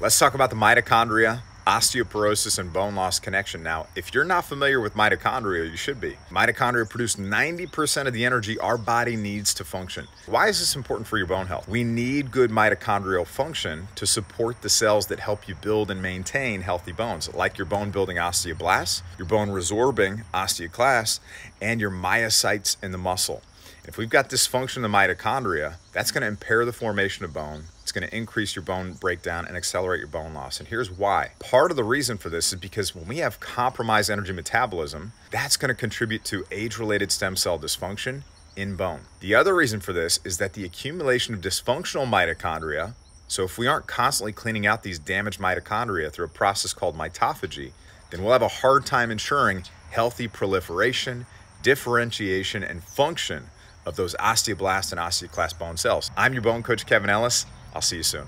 Let's talk about the mitochondria, osteoporosis, and bone loss connection. Now, if you're not familiar with mitochondria, you should be. Mitochondria produce 90% of the energy our body needs to function. Why is this important for your bone health? We need good mitochondrial function to support the cells that help you build and maintain healthy bones, like your bone building osteoblasts, your bone resorbing osteoclasts, and your myocytes in the muscle. If we've got dysfunction in the mitochondria, that's going to impair the formation of bone. It's going to increase your bone breakdown and accelerate your bone loss. And here's why. Part of the reason for this is because when we have compromised energy metabolism, that's going to contribute to age related stem cell dysfunction in bone. The other reason for this is that the accumulation of dysfunctional mitochondria, so if we aren't constantly cleaning out these damaged mitochondria through a process called mitophagy, then we'll have a hard time ensuring healthy proliferation, differentiation, and function of those osteoblast and osteoclast bone cells. I'm your bone coach, Kevin Ellis. I'll see you soon.